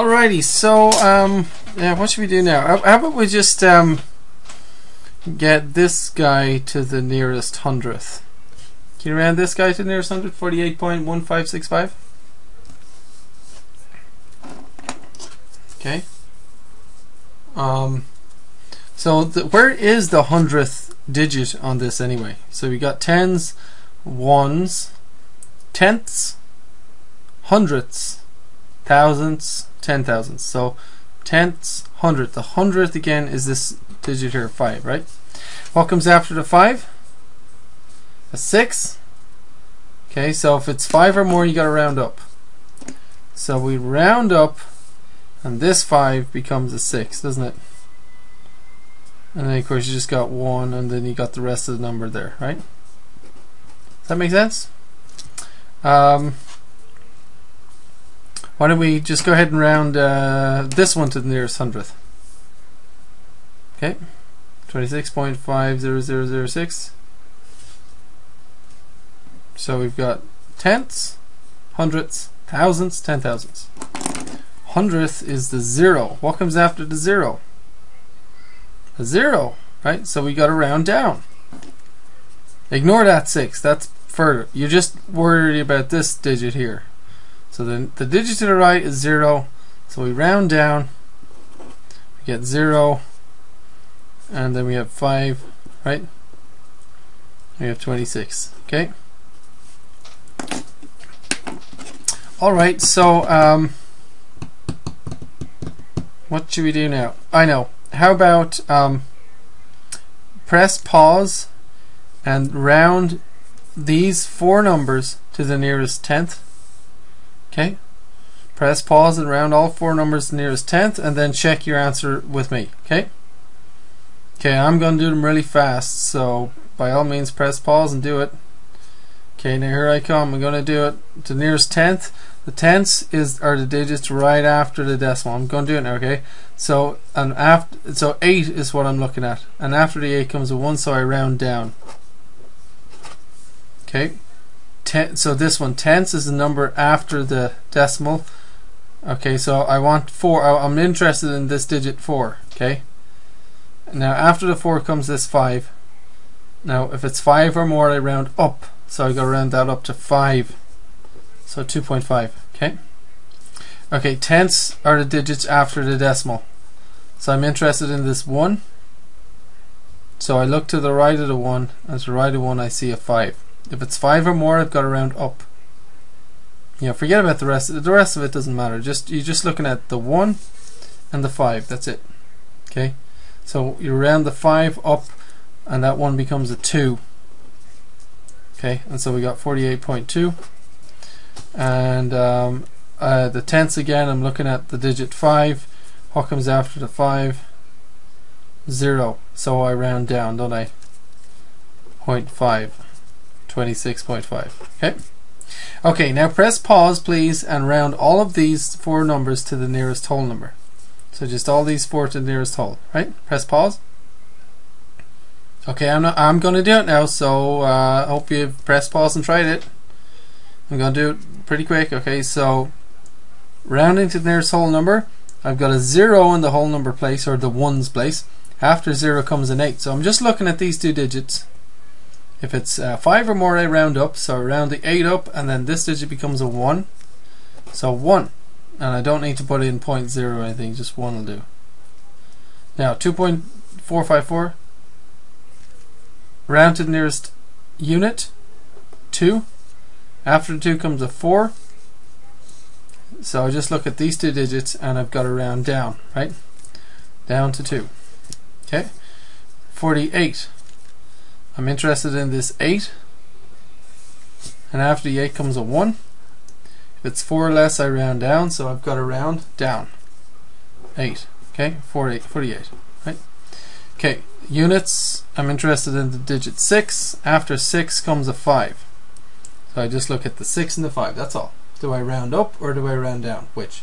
Alrighty, so um, yeah, what should we do now? How, about we just um, get this guy to the nearest hundredth? Can you round this guy to the nearest hundred? Forty-eight point one five six five. Okay. Um, so the, where is the hundredth digit on this anyway? So we got tens, ones, tenths, hundredths, thousandths, ten thousandths. So tenths, hundredth. The hundredth again is this digit here, five, right? What comes after the five? A six. Okay, so if it's five or more, you got to round up. So we round up, and this five becomes a six, doesn't it? And then of course you just got one, and then you got the rest of the number there, right? Does that make sense? Um, why don't we just go ahead and round uh, this one to the nearest hundredth? Okay, 26.50006. So we've got tenths, hundredths, thousandths, ten thousandths. Hundredth is the zero. What comes after the zero? A zero, right? So we got to round down. Ignore that six. That's further. You're just worried about this digit here. So then the digit to the right is 0. So we round down. We get 0. And then we have 5, right? We have 26. Okay? Alright, so um, what should we do now? I know. How about um, press pause and round these four numbers to the nearest tenth Okay. Press pause and round all four numbers nearest tenth and then check your answer with me. Okay. Okay, I'm going to do them really fast, so by all means press pause and do it. Okay, now here I come. I'm going to do it to nearest tenth. The tenths is are the digits right after the decimal. I'm going to do it now. Okay, so and after so eight is what I'm looking at, and after the eight comes a one, so I round down. Okay, ten, so this one tenths is the number after the decimal. Okay so I want 4 I'm interested in this digit 4 okay? Now after the 4 comes this 5 now if it's 5 or more I round up. So I go round that up to 5 so 2.5 okay? Okay tenths are the digits after the decimal. So I'm interested in this 1 so I look to the right of the 1 and to the right of 1 I see a 5 if it's five or more, I've got to round up. Know, forget about the rest. The rest of it doesn't matter. Just you're just looking at the one and the five. That's it. Okay. So you round the five up, and that one becomes a two. Okay, and so we got 48.2. And um, uh, the tenths again, I'm looking at the digit 5. What comes after the 5? 0. So I round down, don't I? 0.5. 26.5. Okay. Okay, now press pause please and round all of these four numbers to the nearest whole number. So just all these four to the nearest whole, right? Press pause. Okay, I'm not, I'm to do it now, so I uh, hope you've pressed pause and tried it. I'm to do it pretty quick. Okay, so rounding to the nearest whole number, I've got a zero in the whole number place or the ones place. After zero comes an eight. So I'm just looking at these two digits if it's uh, 5 or more, I round up. So I round the 8 up, and then this digit becomes a 1. So 1. And I don't need to put in 0.0 or anything, just 1 will do. Now 2.454. Round to the nearest unit. 2. After the 2 comes a 4. So I just look at these two digits and I've got to round down, right? Down to 2. Okay. 48. I'm interested in this 8 and after the 8 comes a 1 if it's 4 or less I round down so I've got to round down. 8 okay? 48, 48 right? Okay units I'm interested in the digit 6 after 6 comes a 5 so I just look at the 6 and the 5 that's all. Do I round up or do I round down? Which?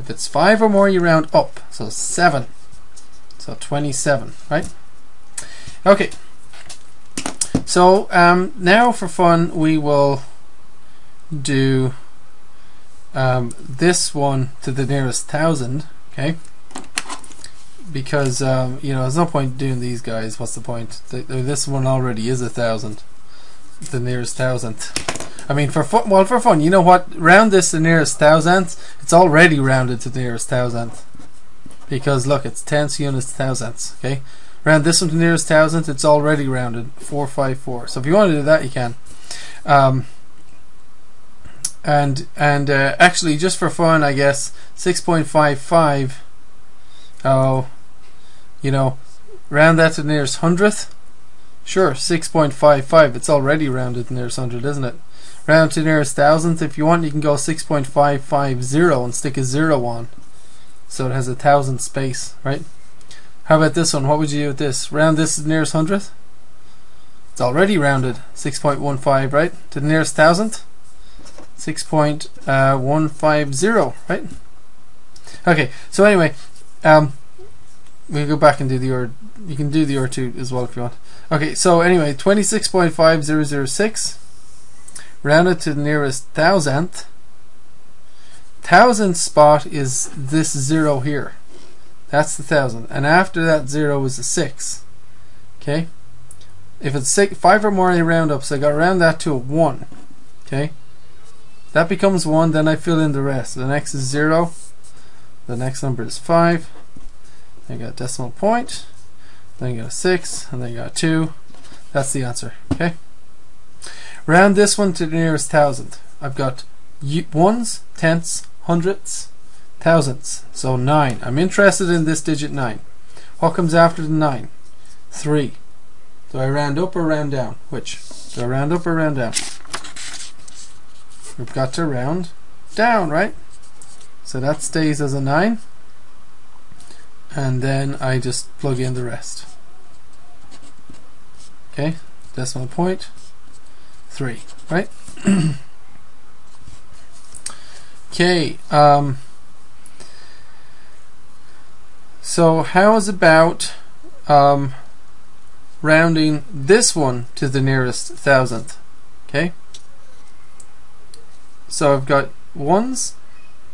If it's 5 or more you round up. So 7 so 27 right Okay. So um, now for fun we will do um, this one to the nearest thousand, okay? Because um, you know, there's no point doing these guys. What's the point? The, this one already is a thousand, the nearest thousandth. I mean, for fun, well, for fun, you know what? Round this to the nearest thousandth. It's already rounded to the nearest thousandth because look, it's tenths, units, thousandths. Okay, round this one to the nearest thousandth. It's already rounded. Four five four. So if you want to do that, you can. Um, and and uh, actually just for fun I guess 6.55 oh you know round that to the nearest hundredth? Sure 6.55 it's already rounded to the nearest hundred isn't it? Round to the nearest thousandth. If you want you can go 6.550 and stick a zero on. So it has a thousand space right how about this one what would you do with this round this to the nearest hundredth it's already rounded 6.15 right to the nearest thousandth 6.150, uh, right? Okay, so anyway, um, we go back and do the or you can do the or two as well if you want. Okay, so anyway, 26.5006 rounded to the nearest thousandth. Thousand spot is this zero here. That's the thousand, and after that zero is a six. Okay, if it's six, five or more, I round up. So I got to round that to a one. Okay. That becomes 1, then I fill in the rest. The next is 0. The next number is 5. Then I got decimal point. Then you got a 6. And then you got 2. That's the answer. Okay. Round this one to the nearest thousandth. I've got ones, tenths, hundredths, thousandths. So 9. I'm interested in this digit 9. What comes after the 9? 3. Do I round up or round down? Which? Do I round up or round down? we've got to round down, right? So that stays as a 9. And then I just plug in the rest. Okay, decimal point 3, right? okay, um, so how is about um, rounding this one to the nearest thousandth? Okay. So I've got ones,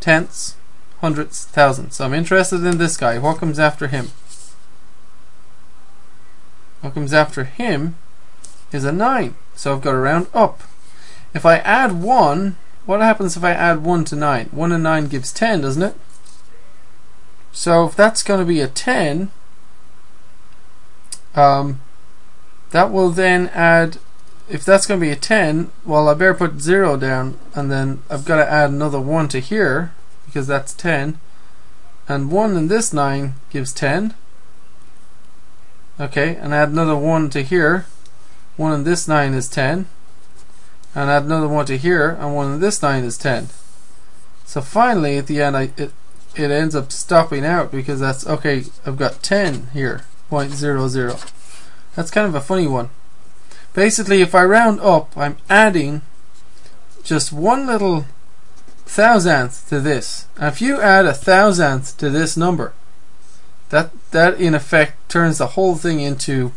tenths, hundredths, thousands. So I'm interested in this guy. What comes after him? What comes after him is a 9. So I've got to round up. If I add 1, what happens if I add 1 to 9? 1 and 9 gives 10, doesn't it? So if that's going to be a 10, um, that will then add if that's going to be a 10, well, I better put 0 down, and then I've got to add another 1 to here, because that's 10. And 1 in this 9 gives 10. Okay, and add another 1 to here. 1 in this 9 is 10. And add another 1 to here, and 1 in this 9 is 10. So finally, at the end, I, it, it ends up stopping out, because that's, okay, I've got 10 here, 0.00. That's kind of a funny one. Basically, if I round up, I'm adding just one little thousandth to this. And if you add a thousandth to this number, that that in effect turns the whole thing into,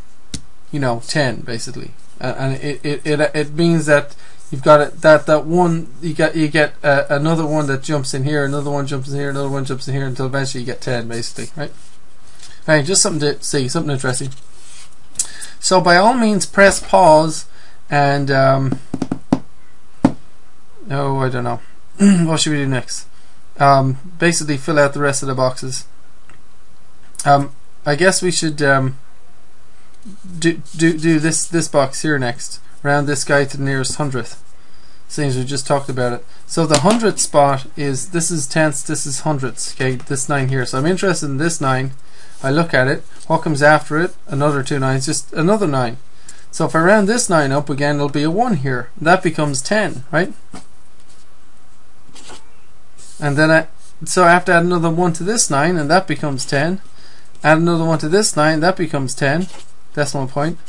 you know, 10 basically. and it, it, it, it means that you've got it that that one you get you get uh, another one that jumps in here, another one jumps in here, another one jumps in here until eventually you get 10 basically, right? Hey, just something to see, something interesting. So by all means press pause and um, oh I don't know what should we do next um, basically fill out the rest of the boxes um, I guess we should um, do, do, do this this box here next round this guy to the nearest hundredth seems we just talked about it so the hundredth spot is this is tenths this is hundredths okay this nine here so I'm interested in this nine I look at it, what comes after it? Another two nines, just another nine. So if I round this nine up again, there'll be a one here. That becomes 10, right? And then I, so I have to add another one to this nine, and that becomes 10. Add another one to this nine, that becomes 10, decimal point.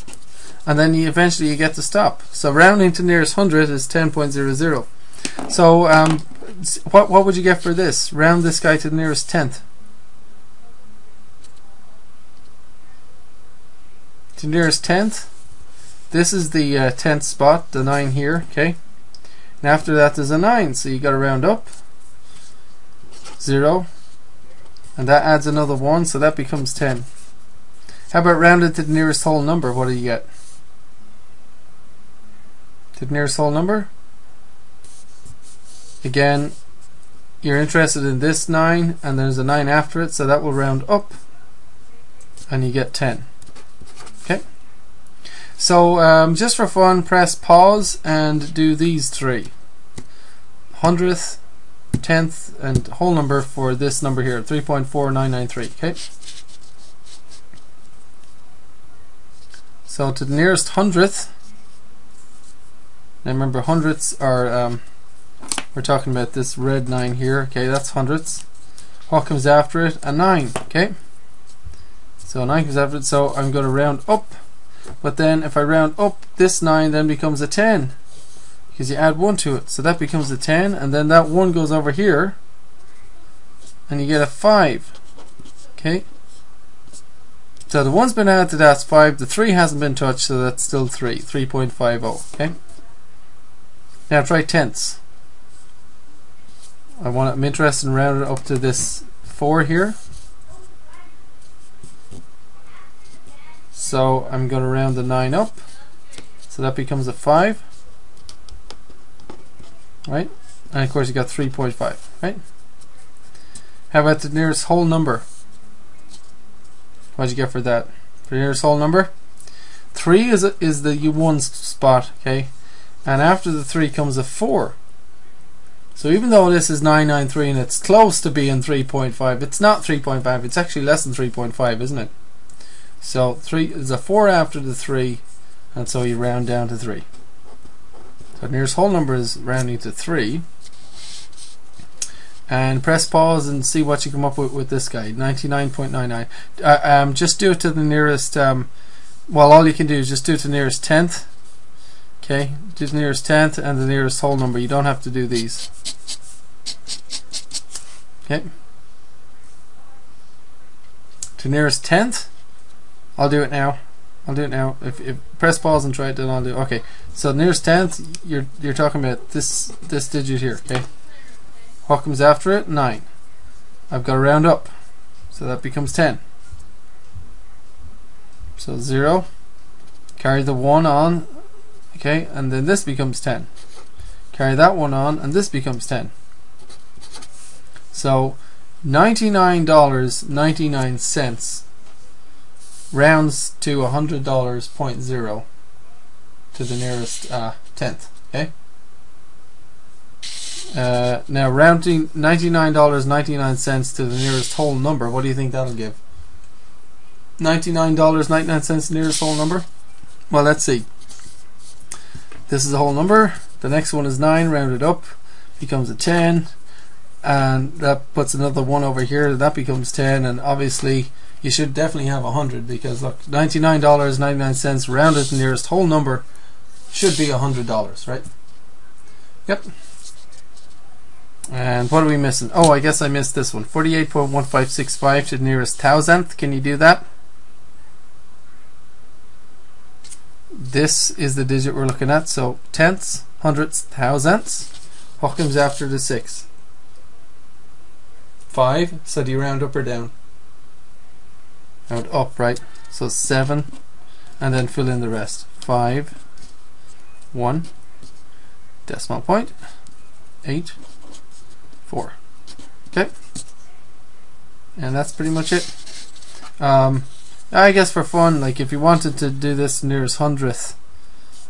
And then you eventually you get to stop. So rounding to nearest hundred is 10.00. So um, what what would you get for this? Round this guy to the nearest tenth. to nearest tenth. This is the uh, tenth spot, the nine here. Okay. And after that, there's a nine, so you got to round up. 0 and that adds another 1 so that becomes 10 how about rounded to the nearest whole number what do you get to the nearest whole number. Again you're interested in this 9 and there's a 9 after it so that will round up and you get 10 okay? So um, just for fun press pause and do these three. Hundredth tenth and whole number for this number here 3.4993 okay? So to the nearest hundredth now remember hundredths are um, we're talking about this red 9 here okay that's hundredths what comes after it? A 9 okay? So 9 comes after it so I'm going to round up. But then if I round up this 9 then becomes a 10 because you add 1 to it. So that becomes a 10 and then that 1 goes over here and you get a 5 okay? So the 1's been added to that's 5 the 3 hasn't been touched so that's still 3 3.50 okay now try tenths. I want I'm interested in rounding it up to this 4 here. So I'm going to round the 9 up. So that becomes a 5 right? And of course you got 3.5 right? How about the nearest whole number? What'd you get for that? For the nearest whole number? 3 is, a, is the U1 spot okay and after the 3 comes a 4 so even though this is 993 and it's close to being 3.5 it's not 3.5 it's actually less than 3.5 isn't it? So 3 is a 4 after the 3 and so you round down to 3 so nearest whole number is rounding to 3 and press pause and see what you come up with with this guy 99.99 uh, um, just do it to the nearest um, well all you can do is just do it to the nearest tenth okay the nearest tenth and the nearest whole number you don't have to do these okay to nearest tenth I'll do it now I'll do it now if, if press pause and try it then I'll do it. okay so nearest tenth you're you're talking about this this digit here okay what comes after it? 9. I've got to round up. So that becomes 10. So 0. Carry the 1 on. Okay, and then this becomes 10. Carry that one on, and this becomes 10. So $99.99 rounds to $100.0 point zero to the nearest uh, tenth. Okay? Uh, now rounding $99.99 to the nearest whole number, what do you think that'll give? $99.99 nearest whole number? Well, let's see. This is a whole number. The next one is 9 rounded up becomes a 10 and that puts another 1 over here that becomes 10 and obviously you should definitely have 100 because look $99.99 rounded to nearest whole number should be $100 right? Yep. And what are we missing? Oh, I guess I missed this one. 48.1565 to the nearest thousandth. Can you do that? This is the digit we're looking at. So tenths, hundredths, thousandths. What comes after the 6? 5. So do you round up or down? Round up, right? So 7. And then fill in the rest. 5. 1. Decimal point eight four Okay, and that's pretty much it. Um, I guess for fun, like if you wanted to do this nearest hundredth,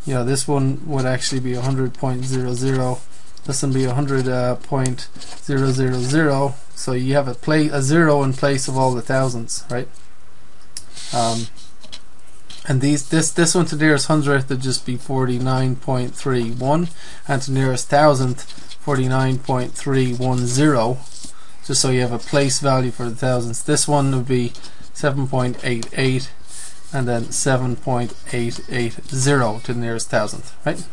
you know, this one would actually be a hundred point zero zero. This one be hundred uh. So you have a play a zero in place of all the thousands, right? Um, and these this this one to nearest hundredth would just be forty nine point three one, and to nearest thousandth 49.310 just so you have a place value for the thousands this one would be 7.88 and then 7.880 to the nearest thousandth right